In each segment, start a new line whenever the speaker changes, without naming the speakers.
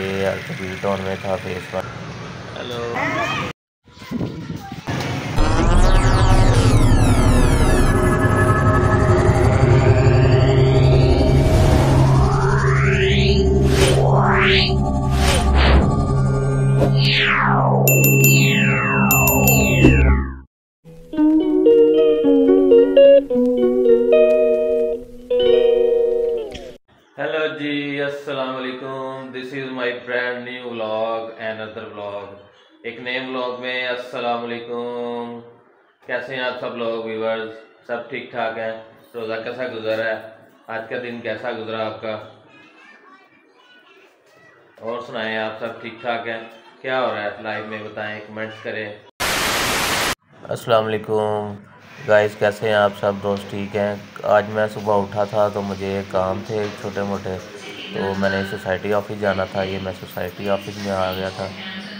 ये टोन में था फेस पर हेलो हेलो जी, अस्सलाम वालेकुम। This is my brand new vlog and other vlog एक नए व्लॉग में अस्सलाम वालेकुम। कैसे हैं आप सब लोग व्यूवर्स सब ठीक ठाक हैं? रोज़ा कैसा गुजरा है? आज का दिन कैसा गुजरा आपका? और सुनाएँ, आप सब ठीक ठाक हैं? क्या हो रहा है? लाइफ में बताएँ कमेंट्स करें। अस्सलाम वालेकुम। गाइस कैसे हैं आप सब? दोस्त ठीक हैं? आज मैं सुबह उठा था तो मुझे काम थे छोटे मोटे तो मैंने सोसाइटी ऑफ़िस जाना था। ये मैं सोसाइटी ऑफ़िस में आ गया था।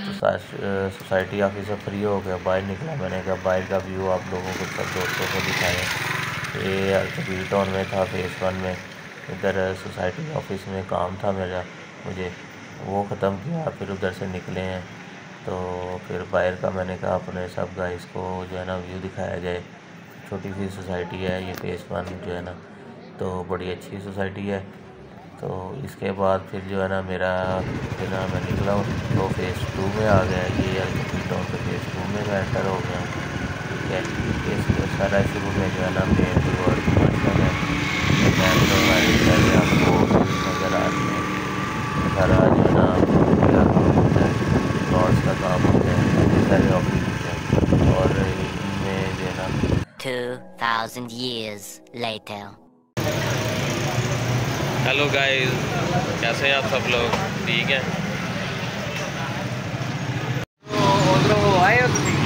तो सोसाइटी ऑफ़िस से फ्री हो गया। बाहर निकला मैंने कहा, बाहर का व्यू आप लोगों को, सब दोस्तों को दिखाएँ। ये अल्टबी टाउन में था, फेस वन में। इधर सोसाइटी ऑफ़िस में काम था मेरा। मुझे वो ख़त्म किया, फिर उधर से निकले हैं। तो फिर बाहर का मैंने कहा, अपने सब गाइस को जो है ना, व्यू दिखाया जाए। छोटी सी सोसाइटी है, ये फेस वन जो है ना तो बड़ी अच्छी सोसाइटी है। तो इसके बाद फिर जो है ना, मेरा जो ना, मैं निकला हूँ तो फ़ेज़ टू में आ गया। ये अल्टीपी टाउन तो फ़ेज़ टू में मैं एंटर हो गया ठीक है इसके सारा शुरू में जो है ना मेन रोड है। आपको नज़र आ रही है, सारा जो है ना प्लॉट्स का काम होता है सारे ऑफ़िस हैं और इनमें जो है ना
2000 years later.
हेलो गाइस कैसे हैं आप सब लोग? ठीक हैं?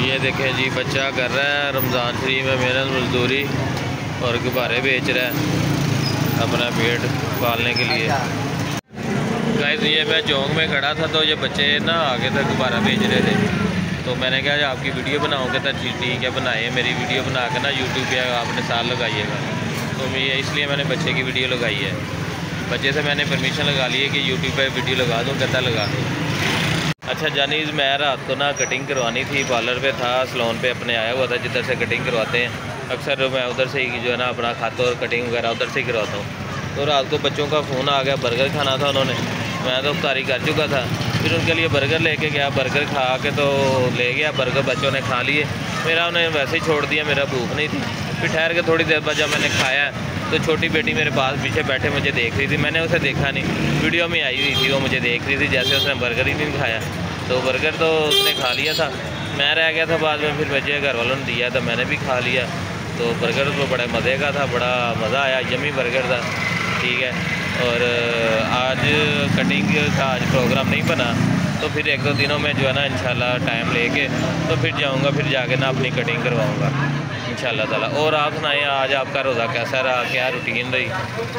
ये देखें जी, बच्चा कर रहा है रमज़ान शरीफ में मेहनत, मजदूरी और गुब्बारे बेच रहा है अपना पेट पालने के लिए। गाइस ये मैं चौक में खड़ा था तो ये बच्चे ना आगे तक गुब्बारा बेच रहे थे। तो मैंने कहा आपकी वीडियो बनाओगे तो ठीक है, बनाए, मेरी वीडियो बना के ना यूट्यूब पे आपने साल लगाइएगा। तो मैं इसलिए मैंने बच्चे की वीडियो लगाई है। बच्चे से मैंने परमिशन लगा ली है कि यूट्यूब पर वीडियो लगा दूँ कहता लगा दूँ। अच्छा जानी मैं रात को ना कटिंग करवानी थी पार्लर पे था सलोन पे अपने आया हुआ था, जिधर से कटिंग करवाते हैं। अक्सर मैं उधर से ही जो है ना अपना खाता और कटिंग वगैरह उधर से ही करवाता हूँ। तो रात को बच्चों का फ़ोन आ गया बर्गर खाना था उन्होंने। मैं तो अफ्तारी कर चुका था। फिर उनके लिए बर्गर लेके गया। बर्गर खा के तो ले गया। बर्गर बच्चों ने खा लिए। मेरा उन्हें वैसे ही छोड़ दिया। मेरा भूख नहीं थी। फिर ठहर के थोड़ी देर बाद जब मैंने खाया तो छोटी बेटी मेरे पास पीछे बैठे, मुझे देख रही थी। मैंने उसे देखा नहीं। वीडियो में आई हुई थी। वो मुझे देख रही थी, जैसे उसने बर्गर ही नहीं खाया। तो बर्गर तो उसने खा लिया था। मैं रह गया था बाद में। फिर बच्चे घर वालों ने दिया तो मैंने भी खा लिया। तो बर्गर तो बड़े मज़े का था। बड़ा मज़ा आया। यमी बर्गर था। ठीक है। और आज कटिंग का आज प्रोग्राम नहीं बना तो फिर एक दो दिनों में जो है ना इंशाल्लाह टाइम लेके तो फिर जाऊँगा फिर जाके ना अपनी कटिंग करवाऊँगा इंशाल्लाह ताला। और आप सुनाएँ आज आपका रोज़ा कैसा रहा? क्या रूटीन रही?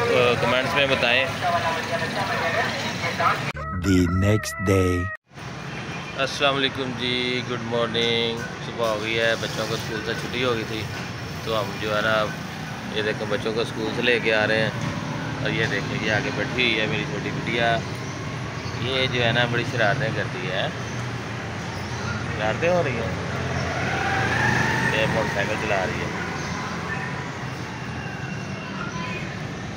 तो कमेंट्स में बताएँ।
The next day.
अस्सलाम वालेकुम जी गुड मॉर्निंग सुबह हो गई है बच्चों को स्कूल से छुट्टी हो गई थी तो हम जो है ना ये देखो बच्चों को स्कूल से लेके आ रहे हैं। और ये देखिए ये आगे बैठी हुई है मेरी छोटी बिटिया। ये जो है ना बड़ी शरारतें करती है। शरारतें हो रही हैं? ये मोटरसाइकिल चला रही है।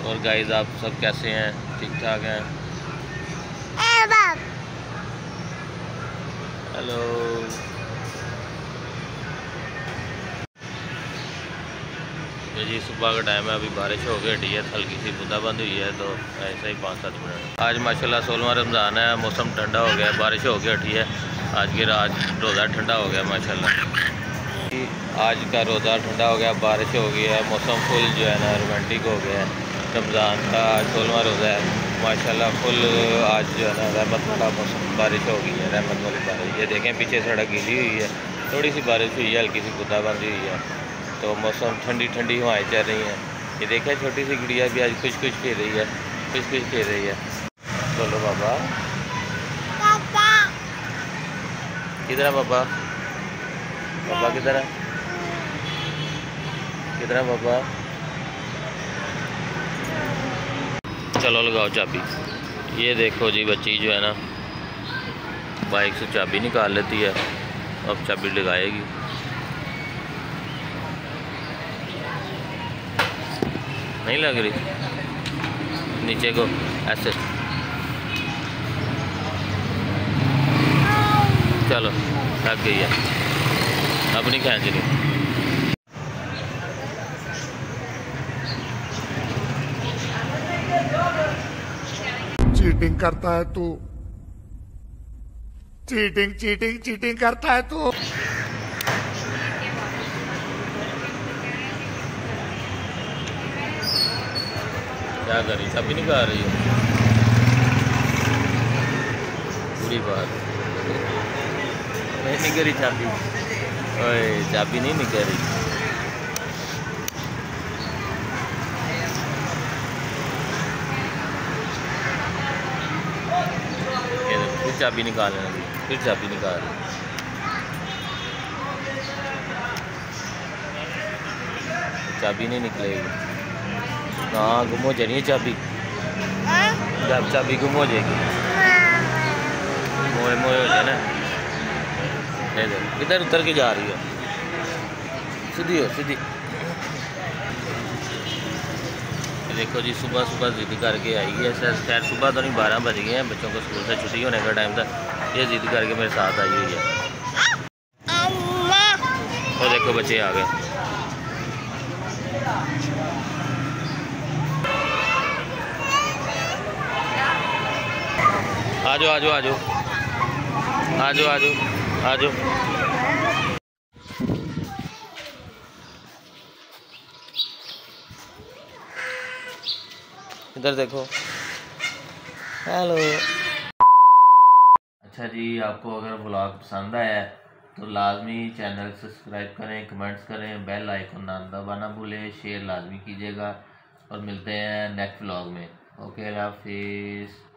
और गाइस आप सब कैसे हैं? ठीक ठाक हैं हेलो तो जी, सुबह का टाइम है, अभी बारिश हो गई, हटी है, हल्की सी बूंदाबंद हुई है तो ऐसे ही पाँच सात मिनट। आज माशाल्लाह सोलवा रमज़ान है, मौसम ठंडा हो गया, बारिश हो गई, हटी है। आज की रात रोज़ा ठंडा हो गया, माशाल्लाह। आज का रोज़ा ठंडा हो गया, बारिश हो गई है, मौसम फुल जो है ना, रोमांटिक हो गया है। रमज़ान का आज सोलवा रोज़ा है, माशाल्लाह फुल आज जो है ना, रहमत वाला मौसम, बारिश हो गई है, रहमत वाली बारिश। ये देखें, पीछे सड़क गीली हुई है, थोड़ी सी बारिश हुई है, हल्की सी बूंदाबंदी हुई है। तो मौसम ठंडी ठंडी हवाएँ चल रही हैं। ये देखा छोटी सी गुड़िया भी आज खुश खुश खेल रही है खुश खुश खेल रही है। बोलो बाबा। किधर है बाबा बाबा किधर है? किधर है बाबा चलो लगाओ चाबी। ये देखो जी बच्ची जो है ना बाइक से चाबी निकाल लेती है अब चाबी लगाएगी। नहीं लग रही। नीचे को, ऐसे। चलो लग गई है। अब नहीं खींच रही।
चीटिंग करता है तू। चीटिंग चीटिंग चीटिंग करता है तू।
क्या कर चाबी नहीं खा रही है। पूरी बात। नहीं निकल रही चाबी। ओए चाबी नहीं निकल। रही फिर चाबी निकाल लेना फिर चाबी निकाल। रही चाबी नहीं निकलेगी। हाँ गुम हो जानी है चाबी। जब चाबी गुम हो जाएगी। मोए मोए हो जाए ना इधर उतर के जा रही है? सीधी हो सीधी। देखो जी सुबह सुबह जिद करके आई है। शायद खैर सुबह तो नहीं बारह बज गए हैं। बच्चों को स्कूल से छुट्टी होने का टाइम था। ये जिद करके मेरे साथ आई हुई है। और देखो बच्चे आ गए। आ जाओ आ जाओ आ जाओ आ जाओ आ जाओ आ जाओ इधर देखो। हेलो। अच्छा जी, आपको अगर ब्लॉग पसंद आया तो लाजमी चैनल सब्सक्राइब करें, कमेंट्स करें, बेल आइकन ना दबाना भूलें, शेयर लाजमी कीजिएगा। और मिलते हैं नेक्स्ट ब्लॉग में। ओके हाफिज़।